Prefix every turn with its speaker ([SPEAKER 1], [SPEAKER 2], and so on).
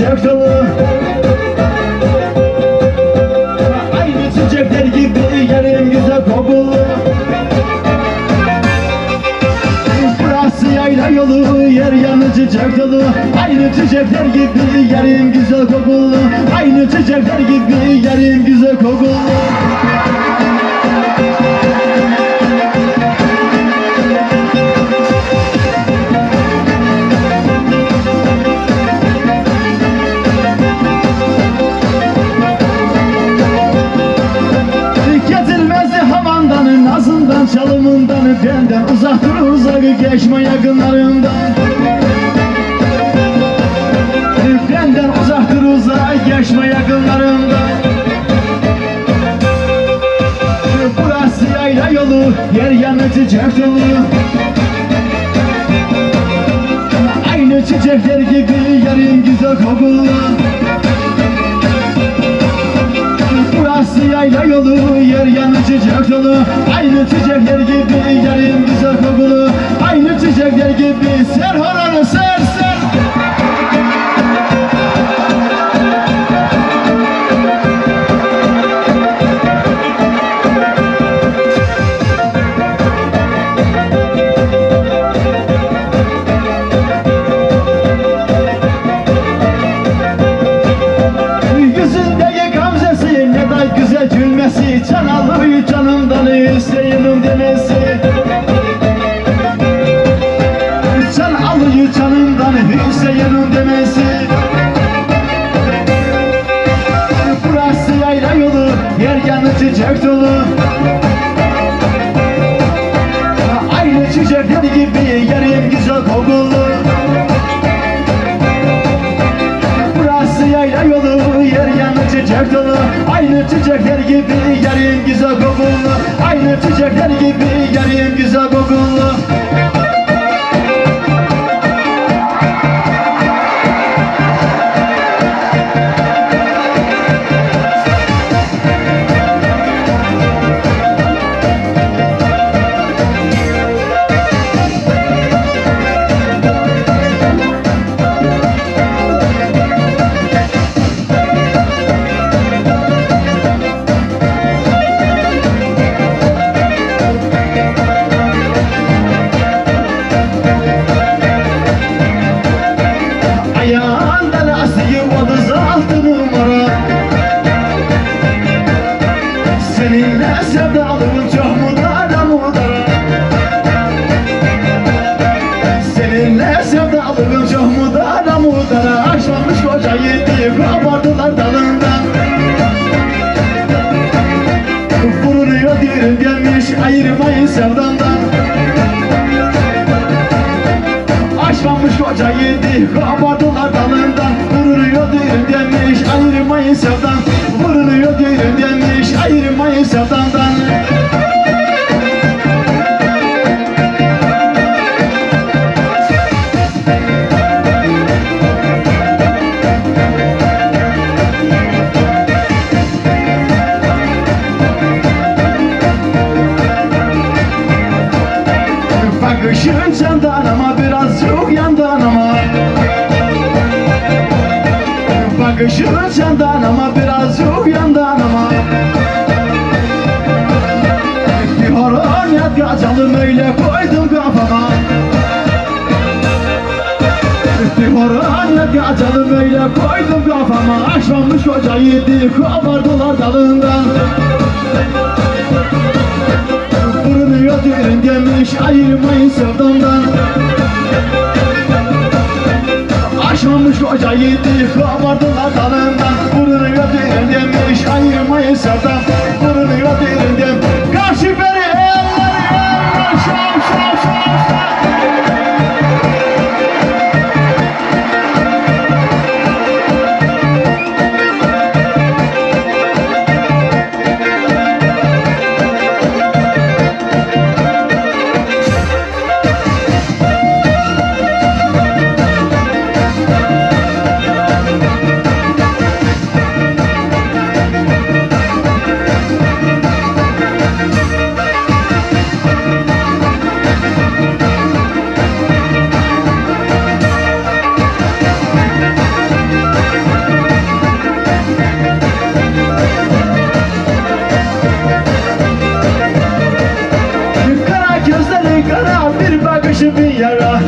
[SPEAKER 1] Dolu Aynı çiçekler gibi yarım güzel kokulu Burası yayla yolu yer yanı çiçek dolu Aynı çiçekler gibi yarım güzel kokulu Aynı çiçekler gibi yarım güzel kokulu geçme yakınlarından Benden uzak dur uzak geçme yakınlarından Burası yayla yolu, yer yanı çiçek dolu. Aynı çiçekler gibi yarım güzel kokulu. Burası yayla yolu, yer yanı çiçek dolu. Aynı çiçekler gibi yarım güzel kokulu Aynı çiçekler gibi ser horanı ser ser. Güzel gülmesi Can alır canımdan isteyenim demesi yer yanı çiçek dolu. Aynı çiçekler gibi yarım güzel kokulu. Burası yayla yolu yer yanı çiçek dolu. Aynı çiçekler gibi yarım güzel kokulu Yedi kabardılar dalından Vuruluyor düğün demiş ayırmayın sevdan. Vuruluyor düğün demiş ayırmayın sevdandan Bak ışın ama biraz uyandan ama. Bir horon yat kaçalım öyle koydum kafama. Bir horon yat kaçalım öyle koydum kafama. Aşlanmış koca yedi kopardılar dalından. Fırınıyor derin demiş ayırmayın sevdamdan. Açılmış bu acayip değil Damardılar dalından Burnunu gördü el yemiş Ayırmayı sevdan kara bir bakışım yara.